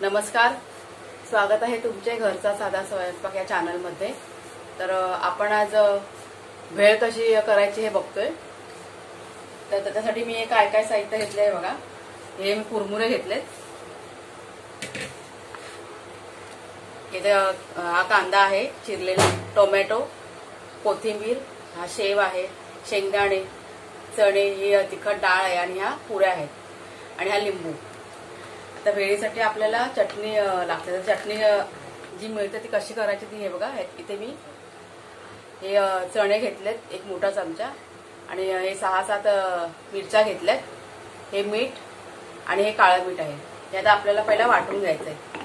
नमस्कार. स्वागत आहे तुमचे घरचा साधा स्वयंपाक या चॅनलमध्ये तर आपण आज भेळ कशी करायची हे बघतोय. तर त्याच्यासाठी मी काय काय साहित्य घेतले आहे बघा. हे मी कुरमुरे घेतलेत. इथे हा कांदा आहे चिरलेला टोमॅटो कोथिंबीर हा शेव आहे शेंगदाणे चणे ही तिखट डाळ आहे आणि ह्या पुऱ्या आहेत. आणि हा लिंबू. तर वेळेसाठी आपल्याला चटणी लागते. तर चटणी जी मिळते ती कशी करायची ती हे बघा. इथे मी हे चणे घेतलेत एक मोठा चमचा. आणि हे सहा सात मिरच्या घेतल्यात. हे मीठ आणि हे काळं मीठ आहे. हे आता आपल्याला पहिला वाटून घ्यायचं आहे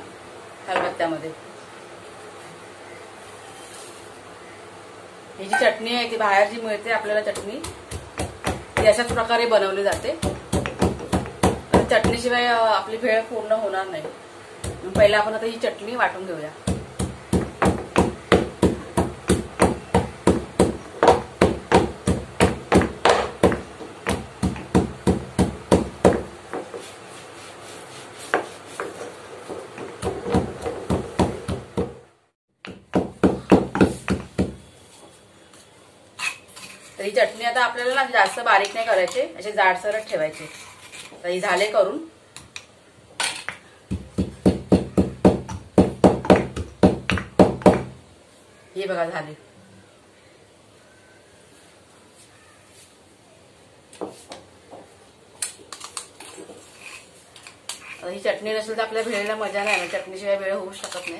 खलबत्त्यामध्ये ही जी चटणी आहे ती बाहेर जी मिळते आपल्याला चटणी ती अशाच प्रकारे बनवली जाते. चटणीशिवाय आपली भेळ पूर्ण होणार नाही. पहिला आपण आता ही चटणी वाटून घेऊया. तर ही चटणी आता आपल्याला ना जास्त बारीक नाही करायचे असे जाडसरच ठेवायचे. तर हे झाले करून. हे बघा झाले. ही चटणी नसेल तर आपल्या भेळेला मजा नाही ना चटणीशिवाय वेळ होऊ शकत नाही.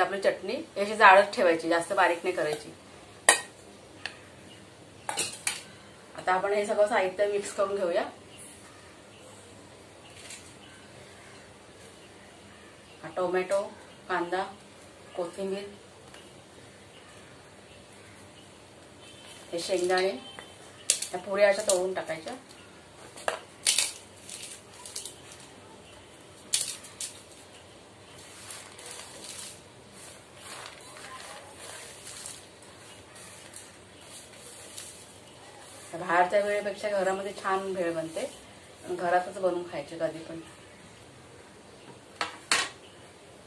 म्हणजे आपली चटणी याची जाळत ठेवायची जास्त बारीक नाही करायची. आता आपण हे सगळं साहित्य मिक्स करून घेऊया. टोमॅटो कांदा कोथिंबीर हे शेंगदाणे या पुऱ्या अशा तळून टाकायच्या. बाहेरच्या वेळेपेक्षा घरामध्ये छान भेळ बनते. घरातच बनवून खायचे कधी पण.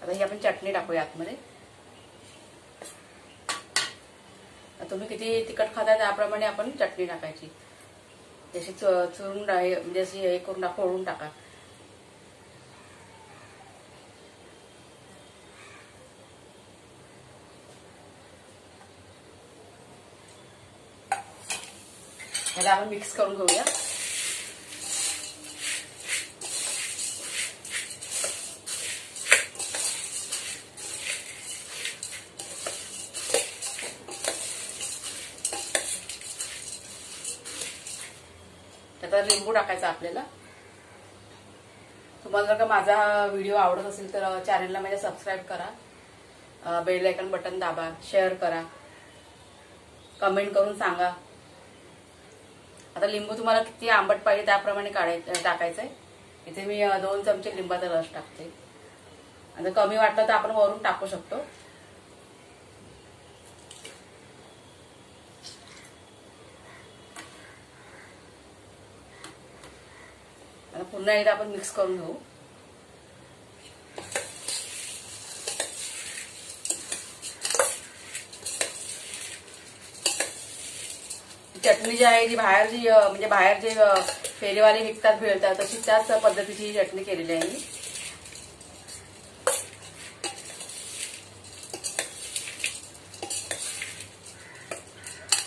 आता ही आपण चटणी टाकूया आतमध्ये. तुम्ही किती तिखट खाता त्याप्रमाणे आपण चटणी टाकायची. जशी चु- चुरून हे- म्हणजे अशी हे करून फोडून टाका. ह्याला आपण मिक्स करून घेऊया. त्यात लिंबू टाकायचा आपल्याला. तुम्हाला जर का माझा व्हिडिओ आवडत असेल तर चॅनलला माझ्या सबस्क्राईब करा. बेल आयकन बटन दाबा शेअर करा. कमेंट करून सांगा. आता लिंबू तुम्हाला किती आंबट पाहिजे त्याप्रमाणे काढायचं टाकायचं आहे इथे मी दोन चमचे लिंबाचा रस टाकते. आणि कमी वाटलं तर आपण वरून टाकू शकतो. आता पुन्हा एकदा आपण मिक्स करून घेऊ. चटणी म्हणजे जी आहे जी बाहेर जी म्हणजे बाहेर जे फेरीवाले विकतात मिळतात तशी त्याच पद्धतीची ही चटणी केलेली आहे मी.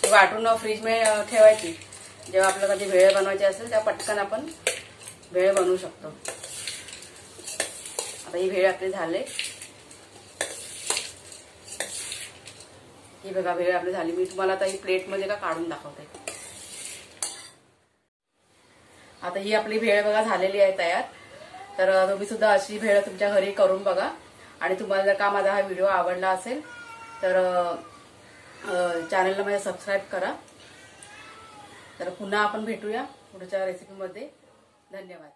वाटून फ्रीजमध्ये ठेवायची. जेव्हा आपल्याला कधी भेळ बनवायची असेल तेव्हा पटकन आपण भेळ बनवू शकतो. आता ही भेळ आपली झाले. ही बघा भेळ आपली झाली. मी तुम्हाला आता ही प्लेटमध्ये का काढून दाखवते. आता ही आपली भेळ बघा झालेली आहे तयार. तर तुम्ही सुद्धा अशी भेळ तुमच्या घरी करून बघा. आणि तुम्हाला जर का माझा हा व्हिडिओ आवडला असेल तर चॅनलला माझ्या सबस्क्राईब करा. तर पुन्हा आपण भेटूया पुढच्या रेसिपीमध्ये धन्यवाद.